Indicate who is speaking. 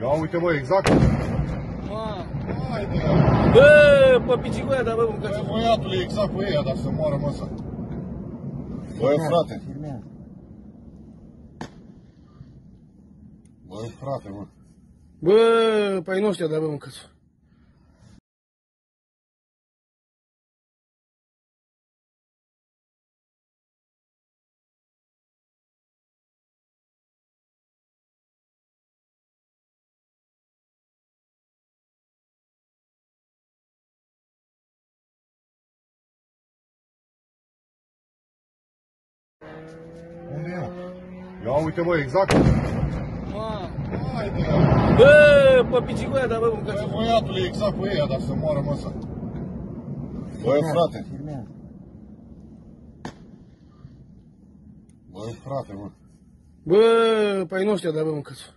Speaker 1: Ia uite bă, exact.
Speaker 2: Ma.
Speaker 1: Haide,
Speaker 2: Bă, pe picicoia, dar bă, mâncați.
Speaker 1: bă, băiatule, exact pe ea, dar să moară măsa. Băi, frate. Băi, frate, mă.
Speaker 2: Bă, pe ai noștri, dar bă, mâncați.
Speaker 1: Ia uite bă, exact.
Speaker 2: Ma.
Speaker 1: Haide,
Speaker 2: Bă, pe picicoia, dar bă,
Speaker 1: bă,
Speaker 2: mâncați.
Speaker 1: băiatule, exact pe ea, dar să moară măsa. Băi, frate. Băi, frate, mă.
Speaker 2: Bă, pe ai noștri, dar bă, mâncați.